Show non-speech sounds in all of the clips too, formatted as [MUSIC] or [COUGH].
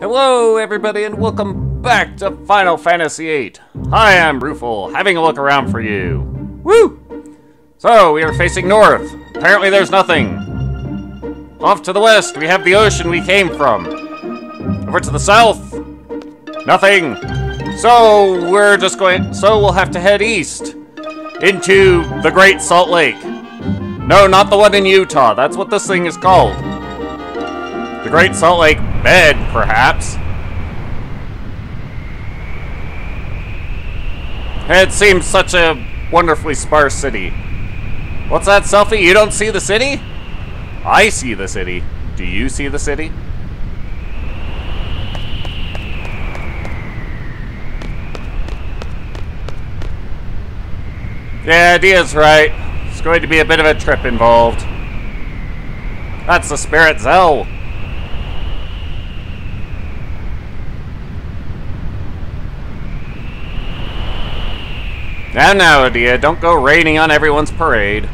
Hello, everybody, and welcome back to Final Fantasy VIII. Hi, I'm Ryufl, having a look around for you. Woo! So, we are facing north. Apparently, there's nothing. Off to the west, we have the ocean we came from. Over to the south, nothing. So, we're just going. So, we'll have to head east into the Great Salt Lake. No, not the one in Utah. That's what this thing is called. The Great Salt Lake Bed, perhaps. It seems such a wonderfully sparse city. What's that, Selphie? You don't see the city? I see the city. Do you see the city? Yeah, Dia's right. It's going to be a bit of a trip involved. That's the spirit Zell. Now, now, Dia, don't go raining on everyone's parade.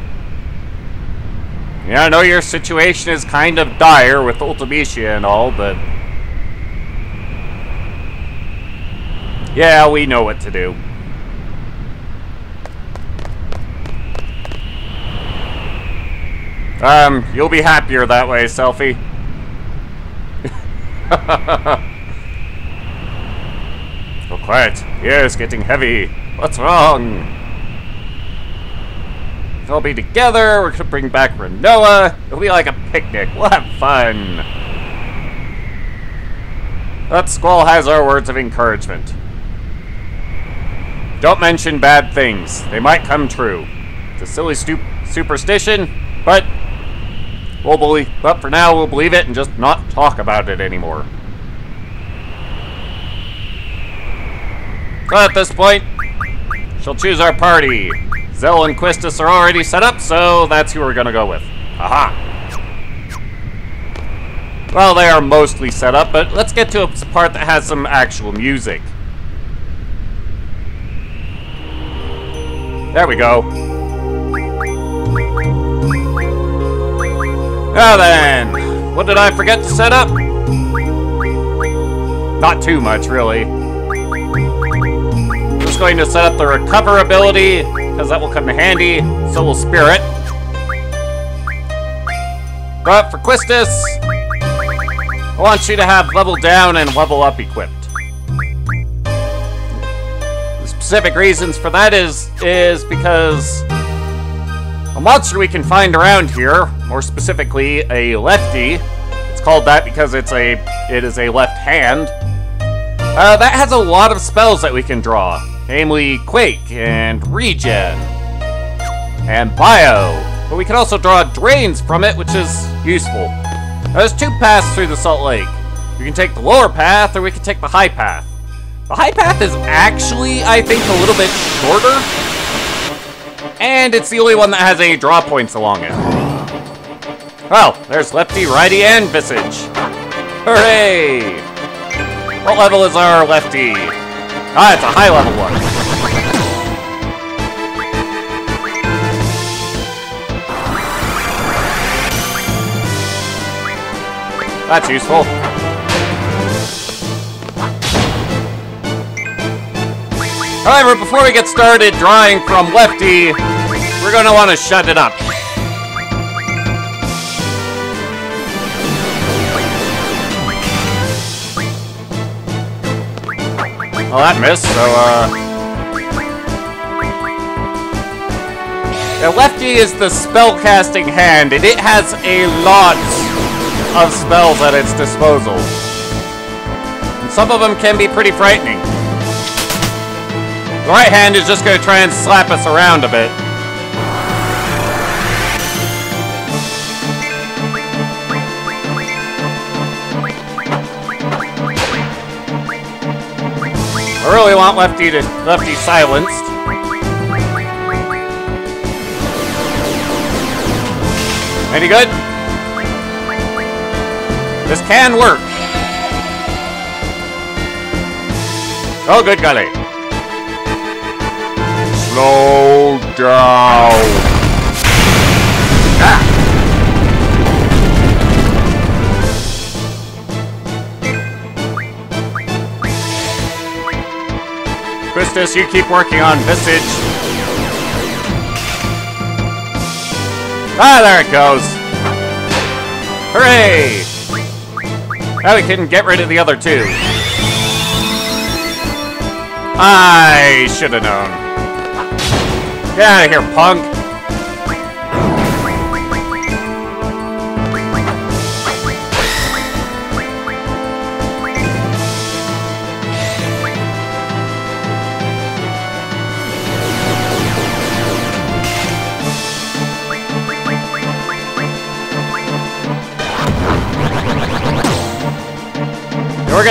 Yeah, I know your situation is kind of dire with Ultimecia and all, but... Yeah, we know what to do. Um, you'll be happier that way, Selphie. [LAUGHS] oh, quiet. It's getting heavy. What's wrong? We'll be together. We're gonna bring back Rinoa. It'll be like a picnic. We'll have fun. That Squall has our words of encouragement. Don't mention bad things. They might come true. It's a silly superstition, but we'll believe. But for now, we'll believe it and just not talk about it anymore. At this point, She'll choose our party. Zell and Quistis are already set up, so that's who we're gonna go with. Aha! Well, they are mostly set up, but let's get to a part that has some actual music. There we go. Now then, what did I forget to set up? Not too much, really just going to set up the recover ability, because that will come in handy. So will Spirit. But for Quistis, I want you to have level down and level up equipped. The specific reasons for that is is because a monster we can find around here, more specifically a lefty. It's called that because it's a it is a left hand. Uh, that has a lot of spells that we can draw namely Quake and Regen and Bio. But we can also draw drains from it, which is useful. There's two paths through the Salt Lake. We can take the lower path, or we can take the high path. The high path is actually, I think, a little bit shorter. And it's the only one that has any draw points along it. Well, there's Lefty, Righty, and Visage. Hooray! What level is our Lefty? Ah, it's a high level one. That's useful. However, before we get started drawing from lefty, we're going to want to shut it up. Well, that missed, so, uh... Yeah, Lefty is the spellcasting hand, and it has a lot of spells at its disposal. And some of them can be pretty frightening. The right hand is just going to try and slap us around a bit. I really want Lefty to Lefty silenced. Any good? This can work. Oh, good golly. Slow down. You keep working on Visage. Ah, there it goes. Hooray! Now we can get rid of the other two. I should have known. Get out of here, punk.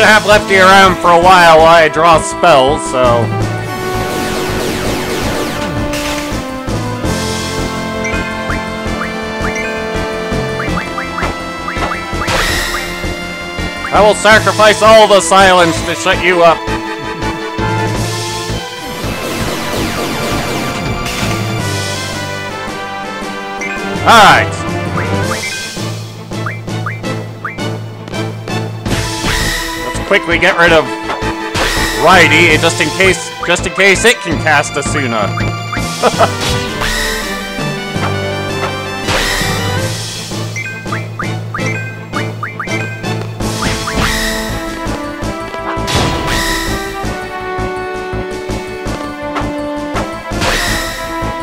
Gonna have Lefty around for a while while I draw spells, so... I will sacrifice all the silence to shut you up. Alright. Quickly get rid of Righty, just in case, just in case it can cast Esuna. [LAUGHS]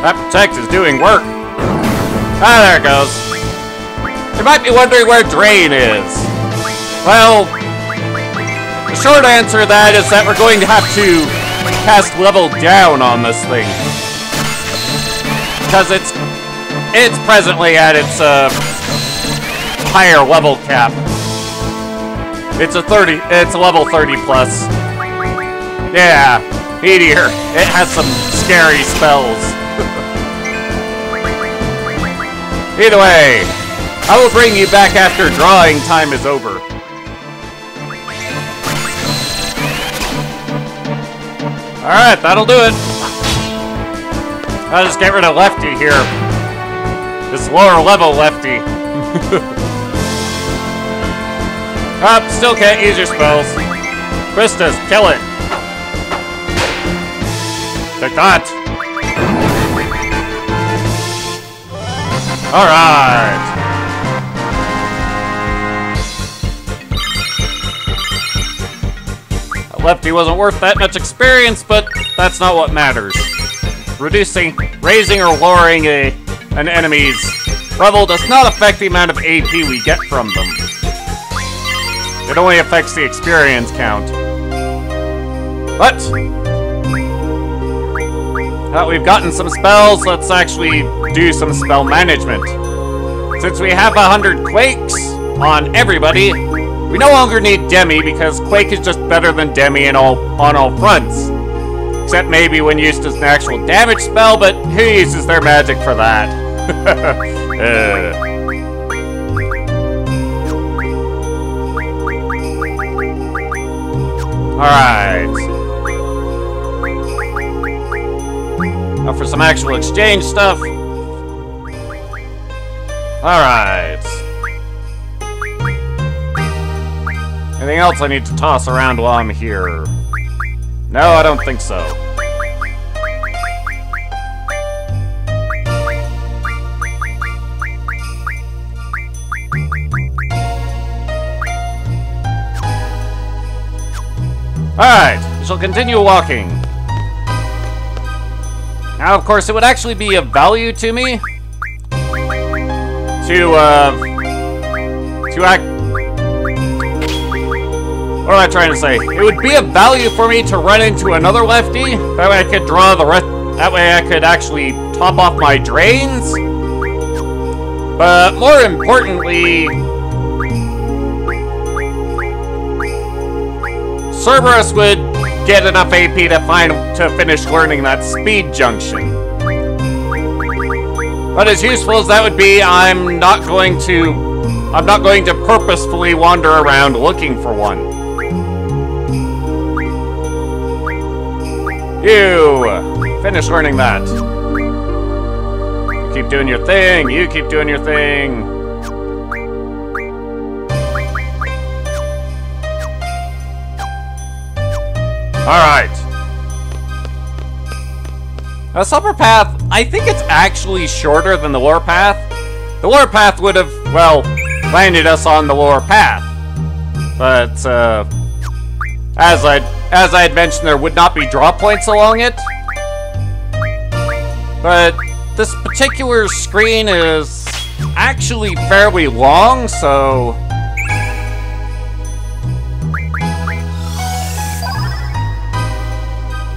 That protect is doing work. Ah, there it goes. You might be wondering where Drain is. Well, the short answer to that is that we're going to have to cast level down on this thing. Because it's it's presently at its uh, higher level cap. It's a 30, it's a level 30 plus. Yeah, Meteor. It has some scary spells. [LAUGHS] Either way, I will bring you back after drawing time is over. Alright, that'll do it. I'll just get rid of Lefty here. This lower level Lefty. Up, [LAUGHS] ah, still can't use your spells. Quistis, kill it. Take that. Alright. Lefty wasn't worth that much experience, but that's not what matters. Reducing, raising or lowering a, an enemy's level does not affect the amount of AP we get from them. It only affects the experience count. But, now we've gotten some spells, let's actually do some spell management. Since we have a hundred quakes on everybody, we no longer need Demi because Quake is just better than Demi in all, on all fronts. Except maybe when used as an actual damage spell, but who uses their magic for that? uh. [LAUGHS] Alright. Now for some actual exchange stuff. Alright. Anything else I need to toss around while I'm here? No, I don't think so. Alright, we shall continue walking. Now, of course, it would actually be of value to me to, uh, to act what am I trying to say? It would be of value for me to run into another lefty. That way I could draw the rest. That way I could actually top off my drains. But more importantly, Cerberus would get enough AP to find to finish learning that speed junction. But as useful as that would be, I'm not going to I'm not going to purposefully wander around looking for one. You! Finish learning that. You keep doing your thing, you keep doing your thing. Alright. The upper path, I think it's actually shorter than the lower path. The lower path would have, well, landed us on the lower path. But, uh, as I as I had mentioned, there would not be draw points along it. But this particular screen is actually fairly long, so...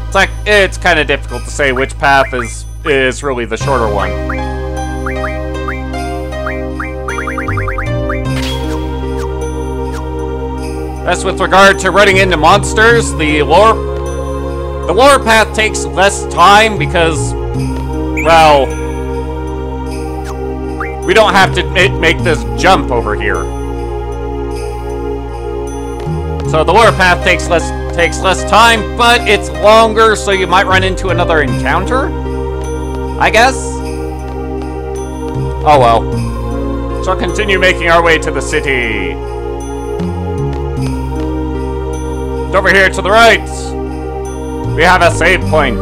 It's like, it's kind of difficult to say which path is, is really the shorter one. As with regard to running into monsters, the lower, the lower path takes less time because, well, we don't have to make this jump over here. So the lower path takes less takes less time, but it's longer, so you might run into another encounter. I guess. Oh well. So continue making our way to the city. Over here to the right. We have a save point.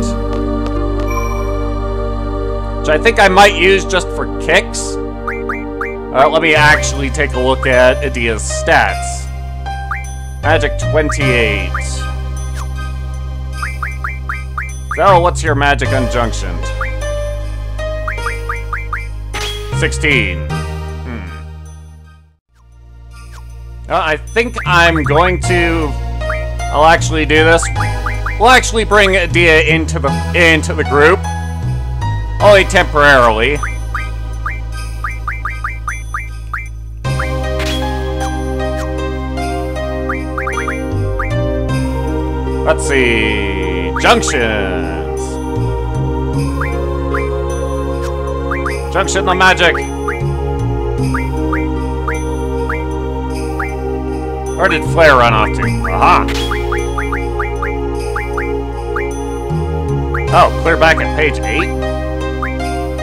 Which I think I might use just for kicks. Uh, let me actually take a look at Edea's stats. Magic 28. So, what's your magic unjunctioned? 16. Hmm. Uh, I think I'm going to... I'll actually do this. We'll actually bring Edea into the into the group. Only temporarily. Let's see. Junctions. Junction the magic. Where did Flare run off to? Aha! Oh, clear back at page 8?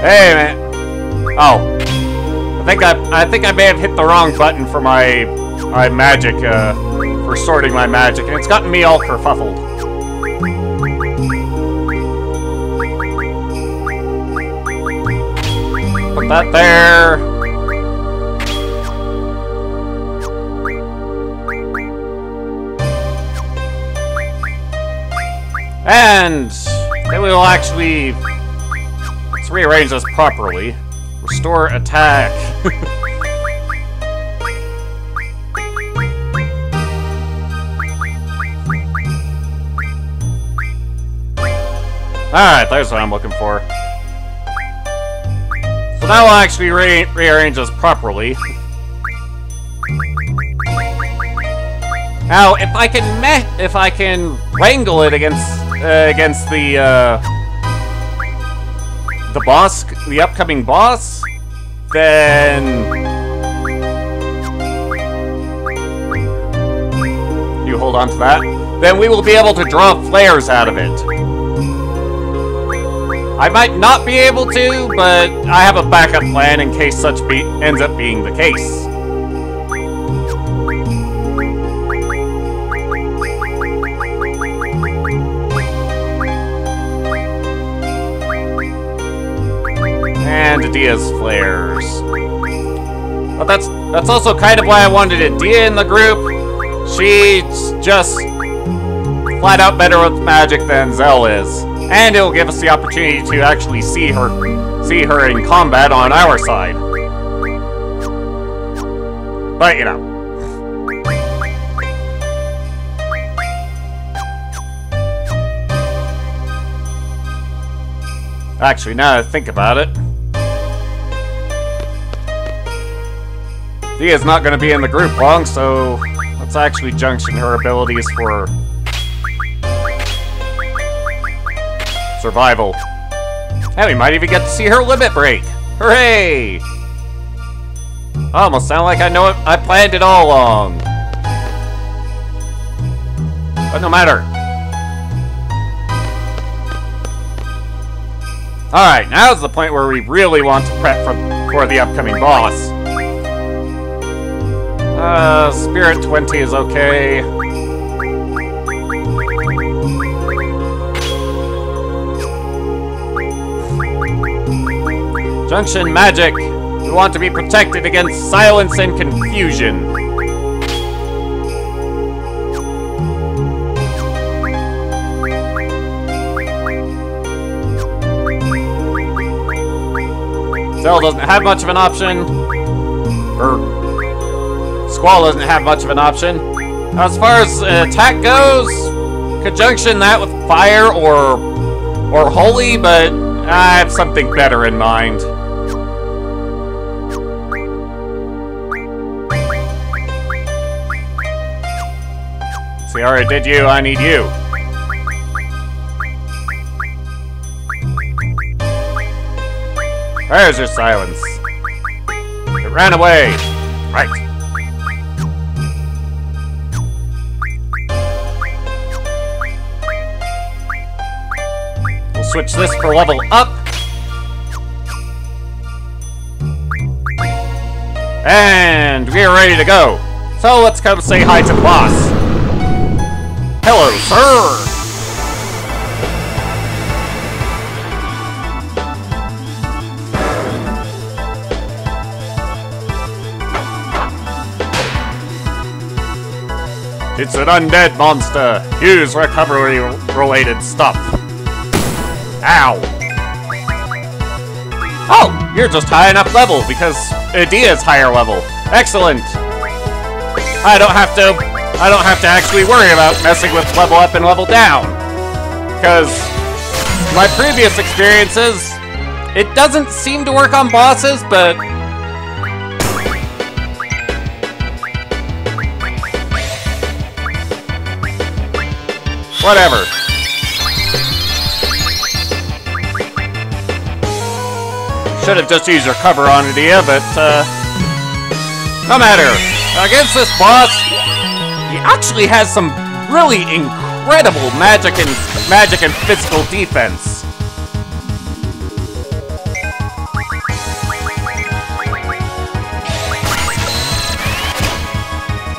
Hey, man. Oh. I think I I think I may have hit the wrong button for my my magic uh for sorting my magic, and it's gotten me all kerfuffled. Put that there. And then we will actually let's rearrange this properly. Restore attack. [LAUGHS] Alright, that's what I'm looking for. So now I'll actually re rearrange this properly. Now, if I can if I can wrangle it against uh, against the uh, the boss, the upcoming boss, then you hold on to that. Then we will be able to draw flares out of it. I might not be able to, but I have a backup plan in case such be ends up being the case. Edea's flares. But that's that's also kind of why I wanted Edea in the group. She's just flat out better with magic than Zell is and it'll give us the opportunity to actually see her see her in combat on our side. But, you know. Actually, now I think about it. Dia's not going to be in the group long, so let's actually junction her abilities for Survival. And we might even get to see her limit break. Hooray! Almost sound like I know it. I planned it all along. But no matter. Alright, now's the point where we really want to prep for, for the upcoming boss. Uh, Spirit 20 is okay. Junction magic. You want to be protected against silence and confusion. Zell doesn't have much of an option. Squall doesn't have much of an option. As far as uh, attack goes, conjunction that with fire or or holy, but I have something better in mind. Already did you, I need you. There's your silence. It ran away. Right. Switch this for level up. And we are ready to go. So let's come say hi to the boss. Hello, sir! It's an undead monster. Use recovery-related stuff. Ow. Oh, you're just high enough level because Edea's higher level. Excellent. I don't have to I don't have to actually worry about messing with level up and level down. Because my previous experiences, it doesn't seem to work on bosses, but Whatever. Should have just used recover on Edea, but, uh... No matter. Against this boss, he actually has some really incredible magic and magic and physical defense.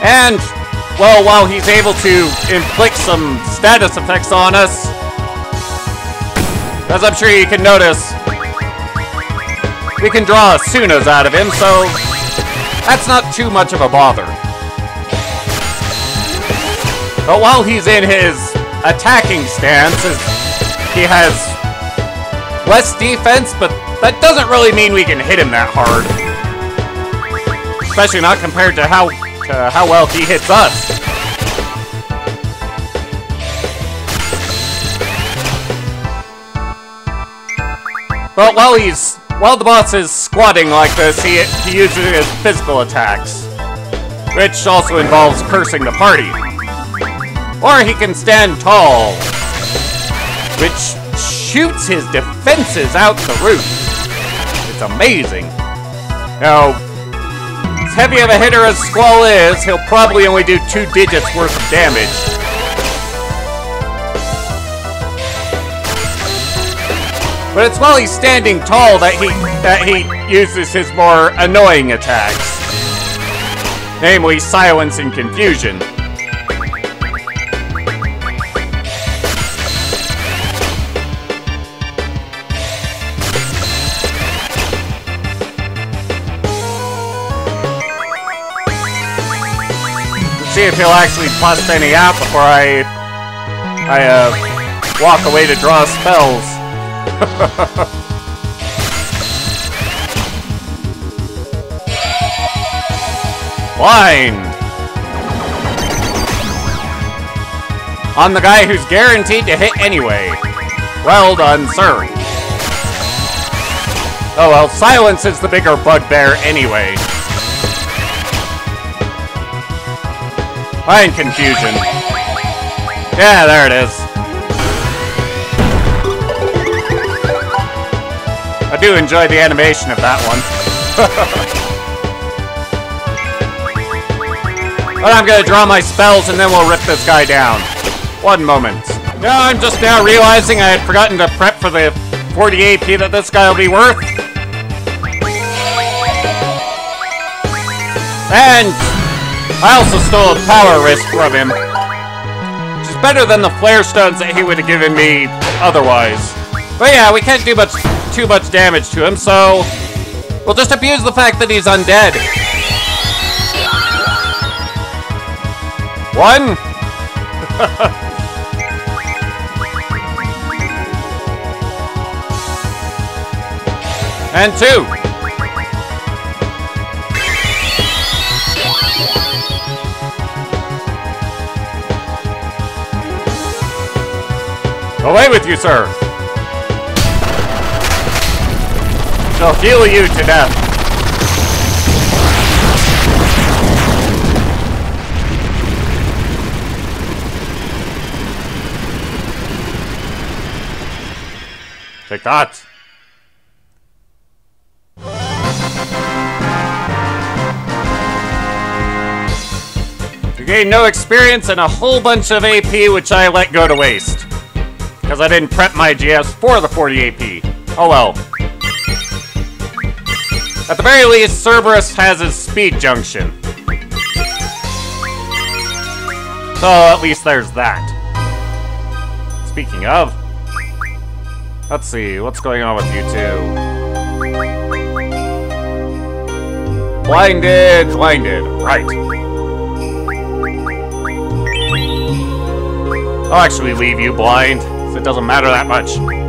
And well, while he's able to inflict some status effects on us, as I'm sure you can notice, we can draw Sunas out of him, so that's not too much of a bother. But while he's in his attacking stance, he has less defense, but that doesn't really mean we can hit him that hard. Especially not compared to how uh, how well he hits us. But while he's while the boss is squatting like this, he he uses his physical attacks, which also involves cursing the party. Or he can stand tall, which shoots his defenses out the roof. It's amazing. Now, as heavy of a hitter as Squall is, he'll probably only do two digits worth of damage. But it's while he's standing tall that he that he uses his more annoying attacks. Namely, silence and confusion. see if he'll actually bust any out before I, I, uh, walk away to draw spells. Blind! On the guy who's guaranteed to hit anyway. Well done, sir. Oh well, silence is the bigger bugbear anyway. Mind confusion. Yeah, there it is. Do enjoy the animation of that one. [LAUGHS] but I'm gonna draw my spells and then we'll rip this guy down. One moment. Now I'm just now realizing I had forgotten to prep for the 40 AP that this guy will be worth. And I also stole a power wrist from him. Which is better than the flare stones that he would have given me otherwise. But yeah, we can't do much too much damage to him, so We'll just abuse the fact that he's undead. One. [LAUGHS] and two. Away with you, sir! Shall heal you to death. Take that! You gain no experience and a whole bunch of AP which I let go to waste. Because I didn't prep my GFs for the 40 AP. Oh well. At the very least, Cerberus has his speed junction. So at least there's that. Speaking of, let's see, what's going on with you two? Blinded, blinded, right. I'll actually leave you blind so it doesn't matter that much.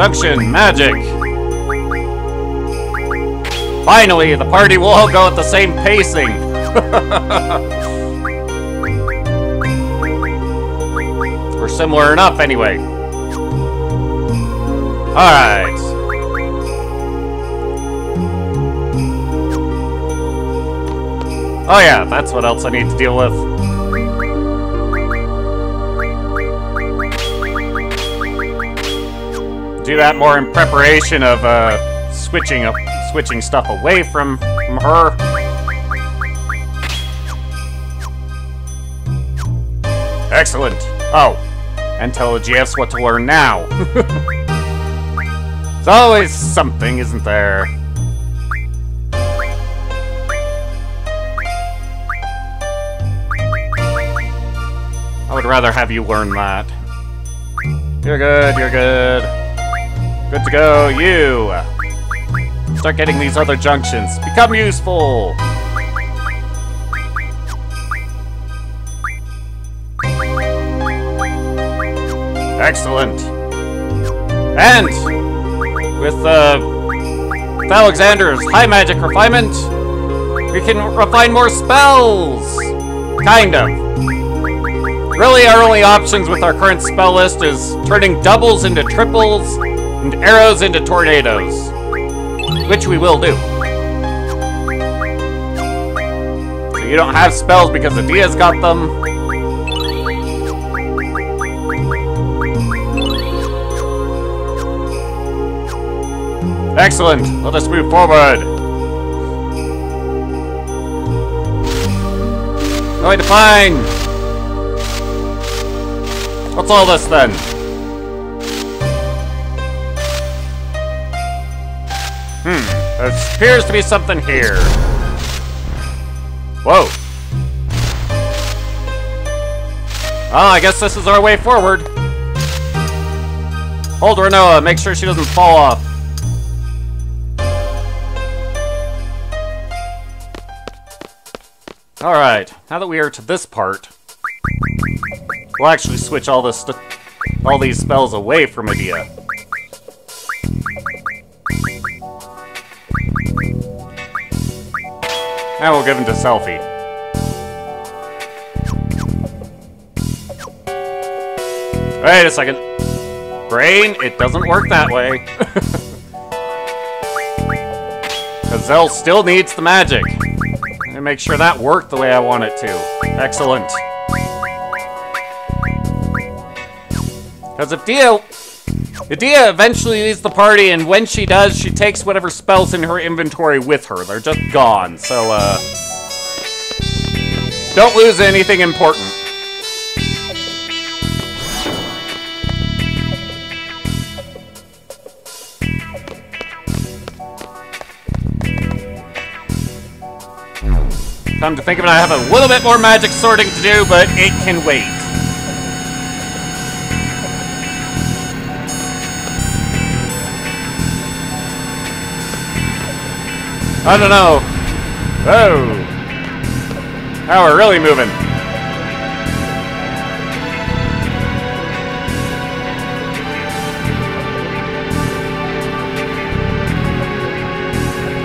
Junction magic. Finally, the party will all go at the same pacing. [LAUGHS] We're similar enough, anyway. Alright. Oh yeah, that's what else I need to deal with. Do that more in preparation of uh, switching up, switching stuff away from, from her. Excellent. Oh, and tell the GFs what to learn now. [LAUGHS] There's always something, isn't there? I would rather have you learn that. You're good, you're good. Good to go, you! Start getting these other junctions. Become useful! Excellent. And, with, uh, Alexander's high magic refinement, we can refine more spells! Kind of. Really, our only options with our current spell list is turning doubles into triples and arrows into tornadoes. Which we will do. So you don't have spells because Edea's got them. Excellent. Let us move forward. Going to find. What's all this then? There appears to be something here. Whoa. Oh, I guess this is our way forward. Hold Rinoa, make sure she doesn't fall off. Alright, now that we are to this part, we'll actually switch all this all these spells away from Edea. Now we'll give him to Selphie. Wait a second. Brain, it doesn't work that way. [LAUGHS] Zell still needs the magic and make sure that worked the way I want it to. Excellent. Because if Dia... If Dia eventually leaves the party, and when she does, she takes whatever spells in her inventory with her. They're just gone, so, uh... Don't lose anything important. Come to think of it, I have a little bit more magic sorting to do, but it can wait. I don't know. Oh. Now we're really moving.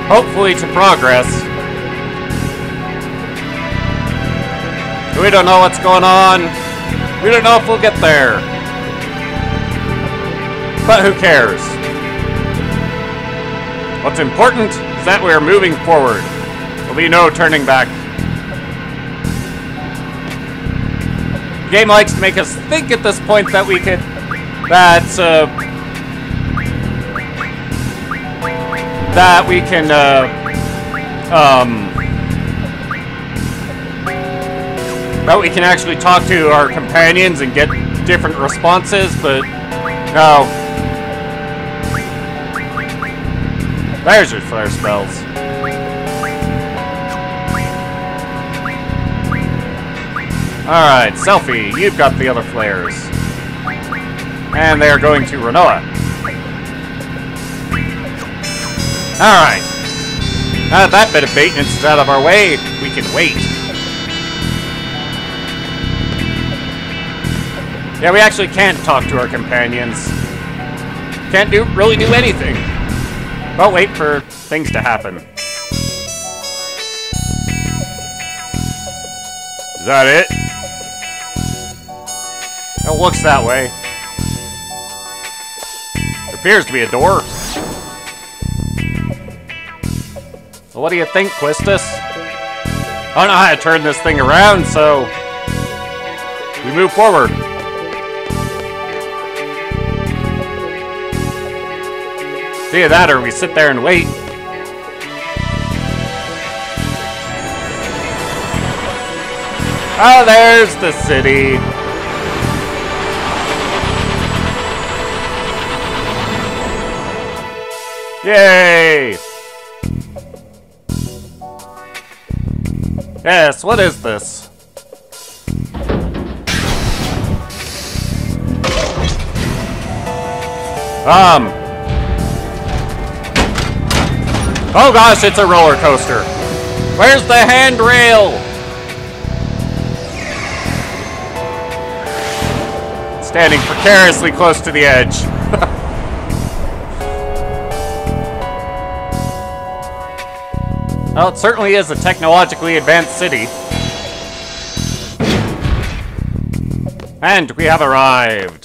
Hopefully to progress. We don't know what's going on. We don't know if we'll get there. But who cares? What's important that we are moving forward. There'll be no turning back. The game likes to make us think at this point that we could... That, uh... That we can, uh... Um... That we can actually talk to our companions and get different responses, but... No. There's your flare spells. Alright, Selphie, you've got the other flares. And they are going to Rinoa. Alright. Now that that bit of maintenance is out of our way, we can wait. Yeah, we actually can't talk to our companions. Can't do really do anything. But wait for things to happen. Is that it? It looks that way. There appears to be a door. So what do you think, Quistis? I don't know how to turn this thing around, so... We move forward. Either that or we sit there and wait. Oh, there's the city. Yay! Yes, what is this? Um, Oh gosh, it's a roller coaster. Where's the handrail? Standing precariously close to the edge. [LAUGHS] well, it certainly is a technologically advanced city. And we have arrived.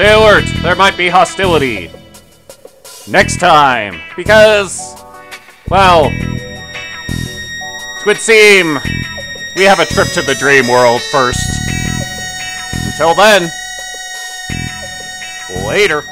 Stay alert! There might be hostility. Next time! Because... Well... It would seem... We have a trip to the dream world first. Until then... Later.